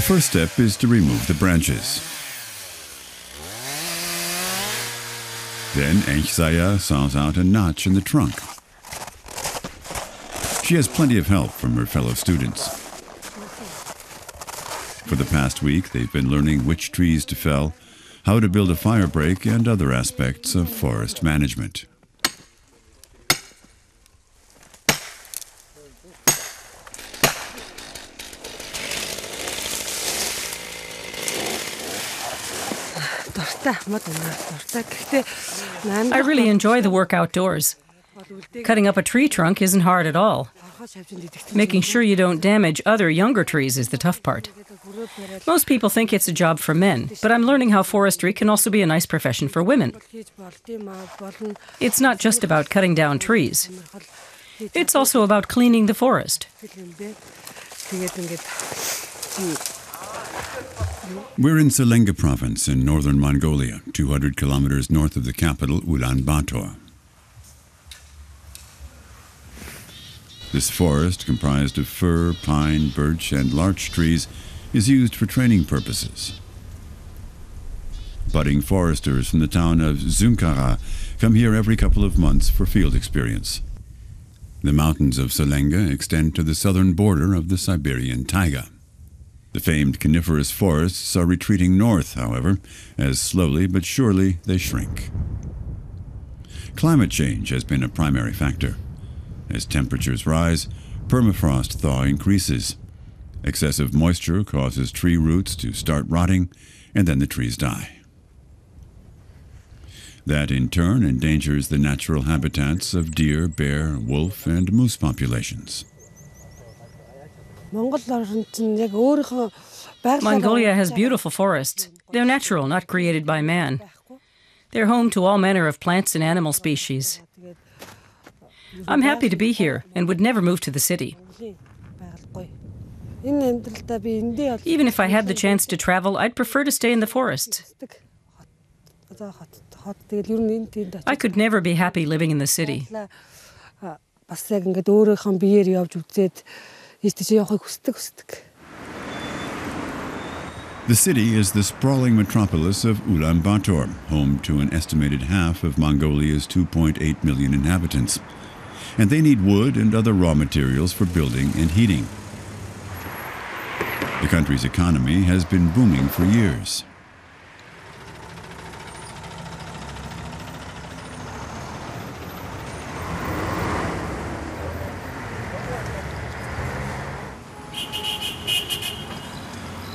first step is to remove the branches. Then Enchsaya saws out a notch in the trunk. She has plenty of help from her fellow students. For the past week, they've been learning which trees to fell, how to build a fire break, and other aspects of forest management. I really enjoy the work outdoors. Cutting up a tree trunk isn't hard at all. Making sure you don't damage other younger trees is the tough part. Most people think it's a job for men, but I'm learning how forestry can also be a nice profession for women. It's not just about cutting down trees, it's also about cleaning the forest. We're in Selenga province in northern Mongolia, 200 kilometers north of the capital, Ulaanbaatar. This forest, comprised of fir, pine, birch, and larch trees, is used for training purposes. Budding foresters from the town of Zuunkharaa come here every couple of months for field experience. The mountains of Selenga extend to the southern border of the Siberian taiga. The famed coniferous forests are retreating north, however, as slowly but surely they shrink. Climate change has been a primary factor. As temperatures rise, permafrost thaw increases. Excessive moisture causes tree roots to start rotting, and then the trees die. That in turn endangers the natural habitats of deer, bear, wolf, and moose populations. Mongolia has beautiful forests. They're natural, not created by man. They're home to all manner of plants and animal species. I'm happy to be here and would never move to the city. Even if I had the chance to travel, I'd prefer to stay in the forests. I could never be happy living in the city. The city is the sprawling metropolis of Ulaanbaatar, home to an estimated half of Mongolia's 2.8 million inhabitants. And they need wood and other raw materials for building and heating. The country's economy has been booming for years.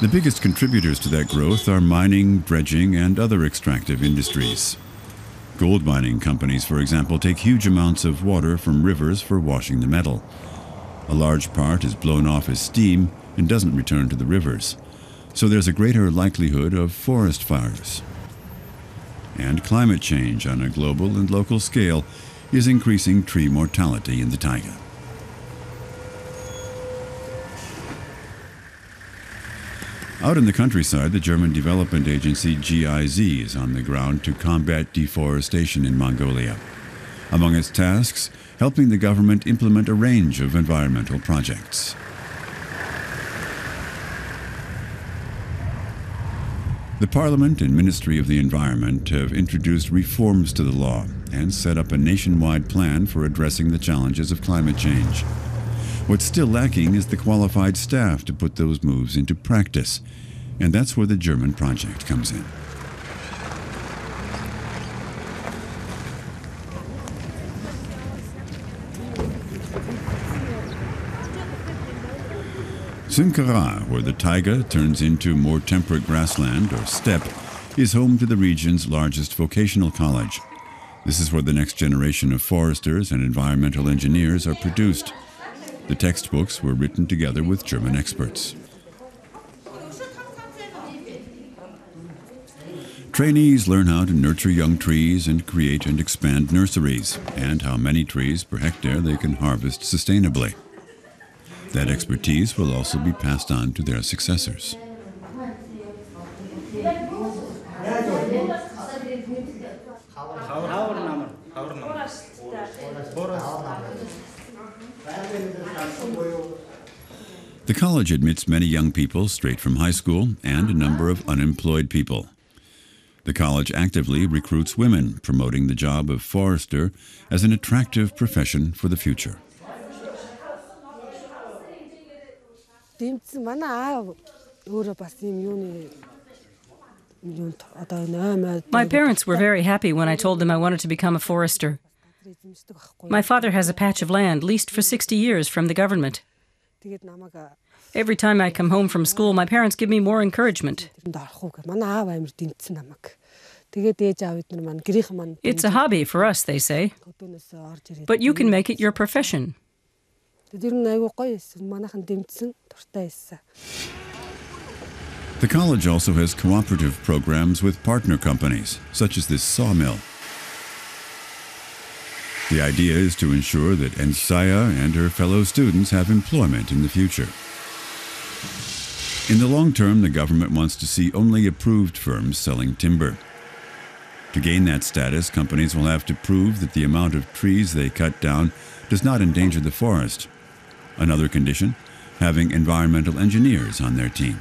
The biggest contributors to that growth are mining, dredging, and other extractive industries. Gold mining companies, for example, take huge amounts of water from rivers for washing the metal. A large part is blown off as steam and doesn't return to the rivers, so there's a greater likelihood of forest fires. And climate change on a global and local scale is increasing tree mortality in the taiga. Out in the countryside, the German development agency GIZ is on the ground to combat deforestation in Mongolia. Among its tasks, helping the government implement a range of environmental projects. The Parliament and Ministry of the Environment have introduced reforms to the law and set up a nationwide plan for addressing the challenges of climate change. What's still lacking is the qualified staff to put those moves into practice, and that's where the German project comes in. Zuunkharaa, where the taiga turns into more temperate grassland or steppe, is home to the region's largest vocational college. This is where the next generation of foresters and environmental engineers are produced. The textbooks were written together with German experts. Trainees learn how to nurture young trees and create and expand nurseries, and how many trees per hectare they can harvest sustainably. That expertise will also be passed on to their successors. The college admits many young people straight from high school and a number of unemployed people. The college actively recruits women, promoting the job of forester as an attractive profession for the future. My parents were very happy when I told them I wanted to become a forester. My father has a patch of land leased for 60 years from the government. Every time I come home from school, my parents give me more encouragement. It's a hobby for us, they say. But you can make it your profession. The college also has cooperative programs with partner companies, such as this sawmill. The idea is to ensure that Ensaya and her fellow students have employment in the future. In the long term, the government wants to see only approved firms selling timber. To gain that status, companies will have to prove that the amount of trees they cut down does not endanger the forest. Another condition having environmental engineers on their team.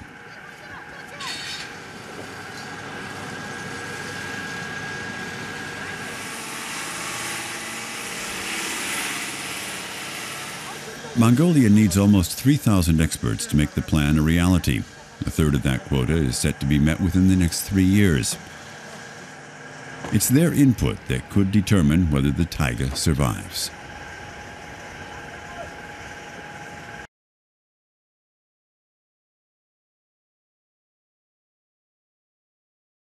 Mongolia needs almost 3,000 experts to make the plan a reality. A third of that quota is set to be met within the next three years. It's their input that could determine whether the taiga survives.